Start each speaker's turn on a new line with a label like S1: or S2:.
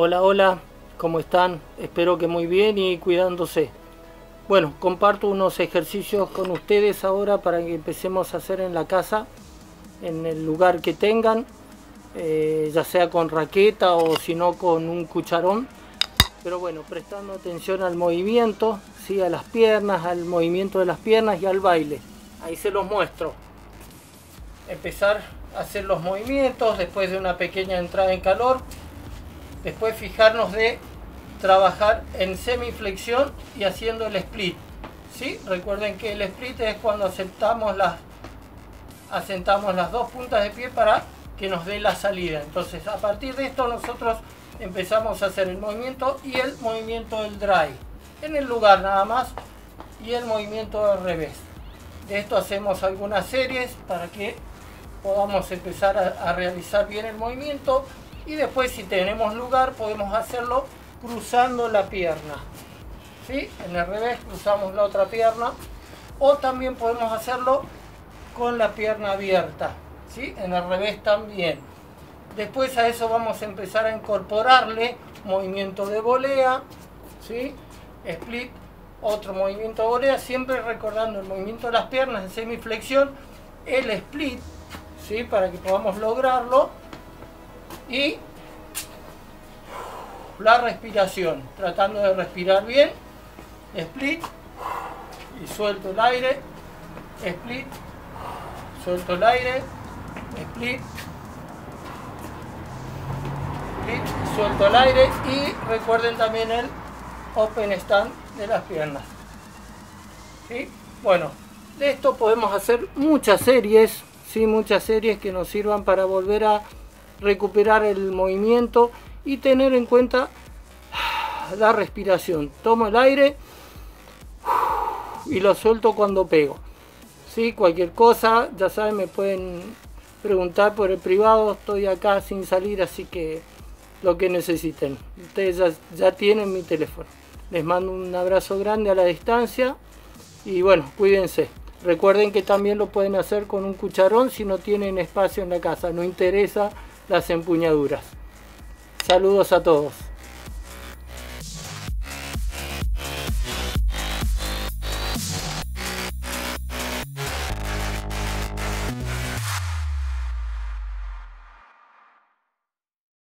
S1: Hola, hola, ¿cómo están? Espero que muy bien y cuidándose. Bueno, comparto unos ejercicios con ustedes ahora para que empecemos a hacer en la casa, en el lugar que tengan, eh, ya sea con raqueta o si no con un cucharón. Pero bueno, prestando atención al movimiento, ¿sí? a las piernas, al movimiento de las piernas y al baile. Ahí se los muestro. Empezar a hacer los movimientos después de una pequeña entrada en calor Después fijarnos de trabajar en semiflexión y haciendo el split. ¿sí? Recuerden que el split es cuando aceptamos las, asentamos las dos puntas de pie para que nos dé la salida. Entonces a partir de esto nosotros empezamos a hacer el movimiento y el movimiento del drive. En el lugar nada más y el movimiento al revés. De esto hacemos algunas series para que podamos empezar a, a realizar bien el movimiento y después si tenemos lugar podemos hacerlo cruzando la pierna. ¿sí? En el revés cruzamos la otra pierna o también podemos hacerlo con la pierna abierta. ¿sí? En el revés también. Después a eso vamos a empezar a incorporarle movimiento de volea, ¿sí? split, otro movimiento de volea, siempre recordando el movimiento de las piernas en semiflexión, el split, ¿sí? para que podamos lograrlo y la respiración, tratando de respirar bien, split. Y suelto el aire, split, suelto el aire, split, split, suelto el aire. Y recuerden también el open stand de las piernas. ¿Sí? Bueno, de esto podemos hacer muchas series, ¿sí? muchas series que nos sirvan para volver a recuperar el movimiento y tener en cuenta la respiración. Tomo el aire y lo suelto cuando pego. ¿Sí? Cualquier cosa, ya saben, me pueden preguntar por el privado. Estoy acá sin salir, así que lo que necesiten. Ustedes ya, ya tienen mi teléfono. Les mando un abrazo grande a la distancia y bueno, cuídense. Recuerden que también lo pueden hacer con un cucharón si no tienen espacio en la casa. No interesa las empuñaduras. Saludos a todos.